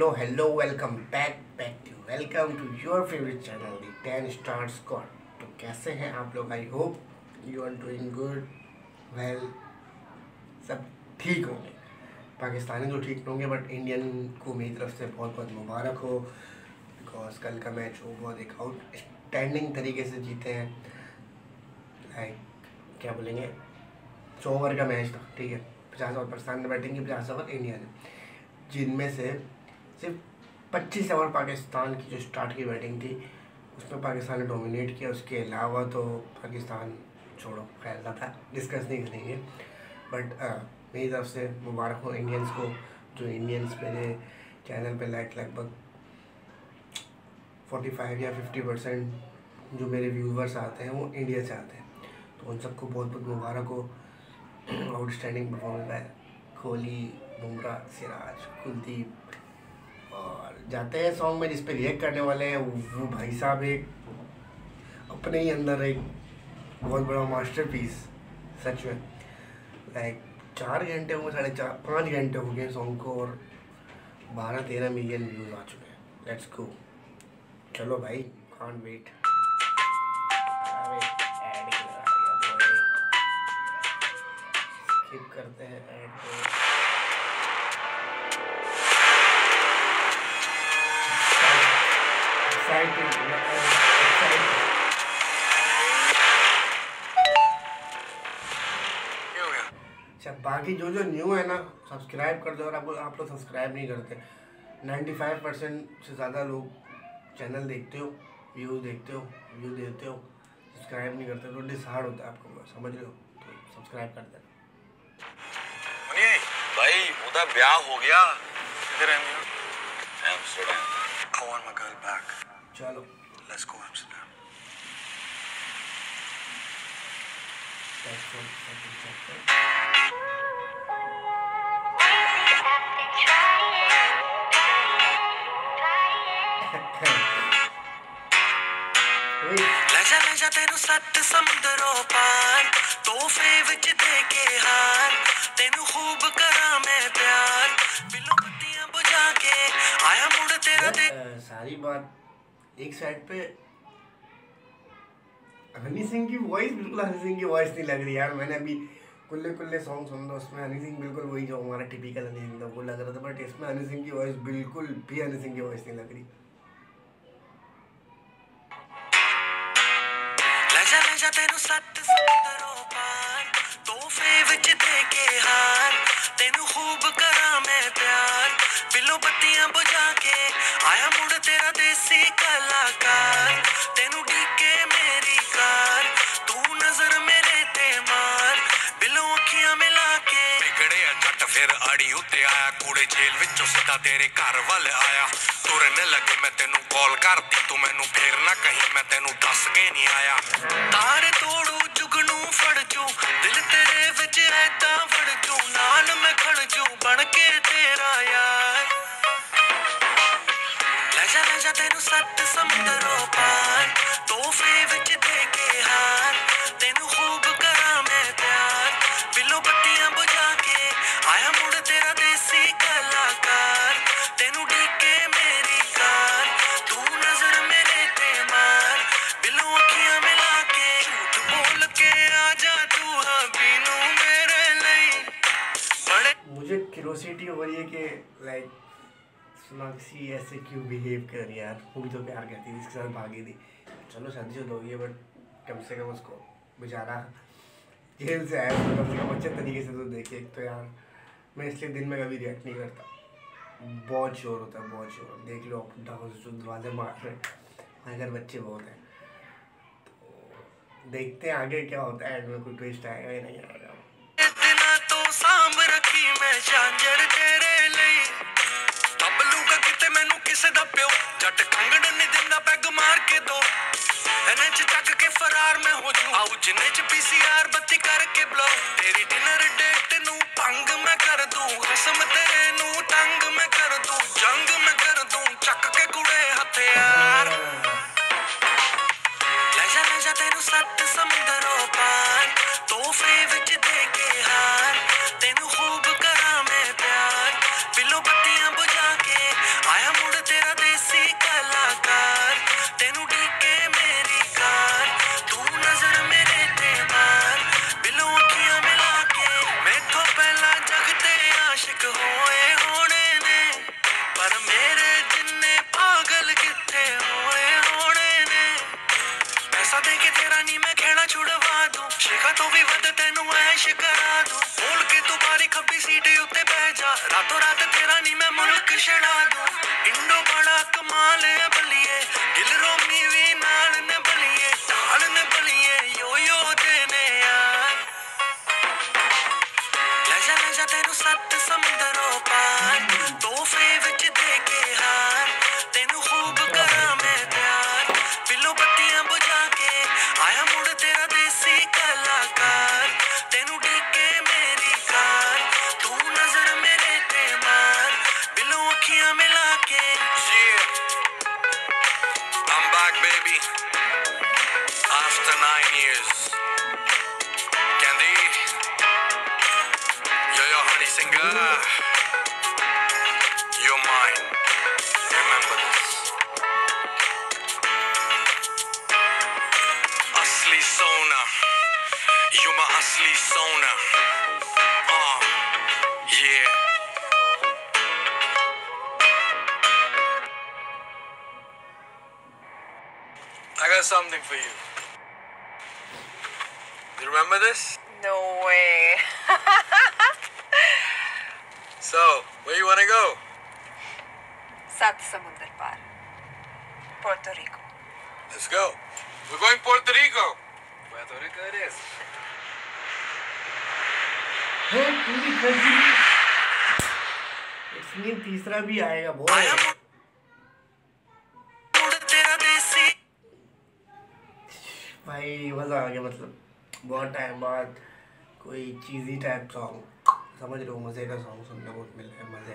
hello, hello, welcome back, back to welcome to your favorite channel, the 10 Star Squad. तो कैसे हैं आप लोग? I hope you are doing good well सब ठीक होंगे। पाकिस्तानी तो ठीक होंगे बट इंडियन को मेरी तरफ़ से बहुत बहुत मुबारक हो बिकॉज़ कल का मैच वो बहुत एक आउट स्टैंडिंग तरीके से जीते हैं। लाइक क्या बोलेंगे? सौ ओवर का मैच था ठीक है। पचास ओवर पाकिस्तान ने बैटिंग की पचास ओवर इंडिया ने जिनमें से सिर्फ़ पच्चीस ओवर पाकिस्तान की जो स्टार्ट की बैटिंग थी, उसमें पाकिस्तान ने डोमिनेट किया, उसके अलावा तो पाकिस्तान छोड़ो खैर था डिस्कस नहीं करेंगे। बट मेरी तरफ़ से मुबारक हो इंडियंस को, जो इंडियंस मेरे चैनल पे लाइक लगभग फोर्टी फाइव या फिफ्टी परसेंट जो मेरे व्यूवर्स आते हैं, वो इंडिया से आते हैं। तो उन सबको बहुत बहुत मुबारक हो। आउटस्टैंडिंग परफॉर्मेंस है। कोहली, बुमराह, सिराज, कुलदीप और जाते हैं सॉन्ग में जिस पे रिएक्ट करने वाले हैं, वो भाई साहब एक अपने ही अंदर एक बहुत बड़ा मास्टरपीस सच में। लाइक चार घंटे हो गए साढ़े चार, पाँच घंटे हो गए सॉन्ग को और बारह तेरह मिलियन व्यूज़ आ चुके हैं। लेट्स गो चलो भाई कान वेट करते हैं अच्छा बाकी जो जो न्यू है ना सब्सक्राइब कर दो और आप आप लोग सब्सक्राइब नहीं करते। 95 परसेंट से ज़्यादा लोग चैनल देखते हो व्यू देखते हो व्यू देते हो सब्सक्राइब नहीं करते तो डिसहार्ड होता है आपको समझ रहे हो? तो सब्सक्राइब कर देना। भाई उधर ब्याह हो गया। किधर है Amsterdam I want my girl back. चलो Let's go Amsterdam. That's all, that's all, that's all. Wait. ਲੈ ਜਾ ਲੈ ਜਾ ਤੈਨੂੰ ਸੱਤ ਸਮੁੰਦਰੋਂ ਪਾਰ ਤੋਹਫੇ ਵਿੱਚ ਦੇ ਕੇ ਹਾਰ ਤੈਨੂੰ ਖੂਬ ਕਰਾਂ ਮੈਂ ਪਿਆਰ ਬਿੱਲੋ ਬੱਤੀਆਂ ਬੁਝਾ ਕੇ ਆਇਆ ਮੁੜ ਤੇਰਾ यार, ਦੇ अ, सारी बात एक साइड पे हनी सिंह की वॉइस बिल्कुल हनी सिंह की वॉइस नहीं लग रही यार मैंने अभी कुल्ले कुल्ले सॉन्ग सुन लो उसमें हनी सिंह बिल्कुल वही जो हमारा टिपिकल हनी सिंह था वो लग रहा था बट इसमें हनी सिंह की वॉइस बिल्कुल भी हनी सिंह की वॉइस नहीं लग रही ਲੈ ਜਾ ਲੈ ਜਾ ਤੈਨੂੰ ਸੱਤ ਸਮੁੰਦਰੋਂ ਪਾਰ ਤੋਹਫੇ ਵਿੱਚ ਦੇ ਕੇ ਹਾਰ ਤੈਨੂੰ ਖੂਬ ਕਰਾਂ ਮੈਂ ਪਿਆਰ ਬਿੱਲੋ ਬੱਤੀਆਂ ਬੁਝਾ ਫਿਰ ਅੜੀ ਉੱਤੇ ਆਇਆ, ਕੂੜੇ ਜੇਲ੍ਹ ਵਿੱਚੋਂ ਸਿੱਧਾ ਤੇਰੇ ਘਰ ਵੱਲ ਆਇਆ। ਤੁਰਨ ਲੱਗੇ, ਮੈਂ ਤੈਨੂੰ ਕਾਲ ਕਰਤੀ, ਤੂੰ ਮੈਨੂੰ ਫੇਰ ਨਾ ਕਹੀਂ, ਮੈਂ ਤੈਨੂੰ ਦੱਸ ਕੇ ਨਹੀਂ ਆਇਆ। ਤਾਰ ਤੋੜੂ, ਜੁਗਨੂੰ ਫੜ ਜੂ ਦਿਲ ਤੇਰੇ ਵਿੱਚ ਐਦਾਂ ਵੜ ਜੂ ਨਾਲ ਮੈਂ ਖੜ ਜੂ ਬਣ ਕੇ क्यूरोसिटी हो रही है कि लाइक सोनाक्षी ऐसे क्यों बिहेव कर रही है यार। वो भी तो प्यार करती थी, इसके साथ भागी थी। चलो, शादी शुद होगी बट कम से कम उसको बेचारा जेल से आया तो कम से कम अच्छे तरीके से तो देखे। एक तो यार, मैं इसलिए दिन में कभी रिएक्ट नहीं करता। बहुत शोर होता है, बहुत शोर। देख लो डाउन जो दरवाजे मार रहे हैं। अगर बच्चे बहुत हैं। तो देखते हैं आगे क्या होता है एंड में कोई ट्विस्ट आएगा या नहीं आएगा। ਮੈਂ ਝਾਂਜਰ ਤੇਰੇ ਲਈ। ਦੱਬ ਲੂਗਾ ਕਿਤੇ ਮੈਨੂੰ ਕਿਸੇ ਦਾ ਪਿਓ। ਜੱਟ ਕੰਗਣ ਨਹੀਂ ਦਿੰਦਾ ਪੈਗ ਮਾਰ ਕੇ ਦੋ। ਇਹਨੇ ਚ ਚੱਕ ਕੇ ਫਰਾਰ ਮੈਂ ਹੋ ਜੂ ਆਉ ਜਿੰਨੇ ਚ ਪੀਸੀਆਰ ਬੱਤੀ ਕਰਕੇ ਬਲੋ ਤੇਰੀ ਡਿਨਰ ਡੇਟ ਨੂੰ ਭੰਗ ਮੈਂ ਕਰ ਦੂੰ। ਖਸਮ ਤੈਨੂੰ ਐਸ਼ ਕਰਾ ਦੂੰ ਫੋਲ ਕੇ ਤੂੰ ਬਾਰੀ ਖੱਬੀ ਸੀਟ ਉੱਤੇ ਬਹਿ ਜਾ ਰਾਤੋਂ ਰਾਤ ਤੇਰਾ ਨਹੀਂ ਮੈਂ ਮੁਲਕ ਛੜਾ ਦੂੰ ਇੰਡੋ ਬੜਾ ਕਮਾਲ ਹੈ ਬਲੀਏ ਦਿਲ ਰੋਮੀ ਵੀ ਨਾਲ ਨੇ ਬਲੀਏ ਢਾਲ ਨੇ ਬਲੀਏ ਯੋ ਯੋ ਦੇ ਨੇ ਯਾਰ ਲੈ ਜਾ ਲੈ ਜਾ ਤੈਨੂੰ ਸੱਤ ਸਮ honey. You're mine. Remember this. Asli Sona. You're my Asli Sona. Uh, yeah. I got something for you. You remember this? No way. go? South Samundar Par, Puerto Rico. Let's go. We're going Puerto Rico. Puerto Rico it is. इसमें तीसरा भी आएगा बहुत भाई मज़ा आ गया मतलब बहुत टाइम बाद कोई चीज़ी टाइप सॉन्ग समझ हो मज़े का सॉन्ग सुनने को मिल रहा है, मज़े।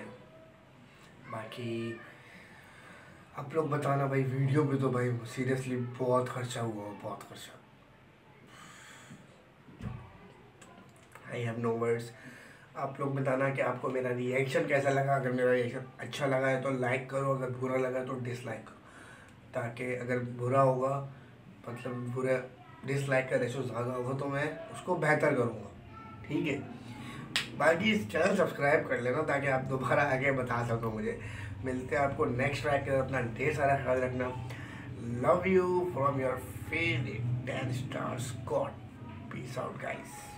बाकी, आप लोग बताना भाई वीडियो पे तो भाई सीरियसली बहुत खर्चा हुआ, बहुत खर्चा। आई हैव नो वर्ड्स आप लोग बताना कि आपको मेरा रिएक्शन कैसा लगा। अगर मेरा रिएक्शन अच्छा लगा है तो लाइक करो, अगर बुरा लगा तो डिसलाइक करो। ताकि अगर बुरा होगा मतलब बुरा डिसलाइक का रेशो ज़्यादा होगा तो मैं उसको बेहतर करूँगा। ठीक है? बाकी इस चैनल सब्सक्राइब कर लेना ताकि आप दोबारा आगे बता सको मुझे। मिलते हैं आपको नेक्स्ट ट्रैक के अपना ढेर सारा ख्याल रखना। Love you from your favourite ten star Scott peace out guys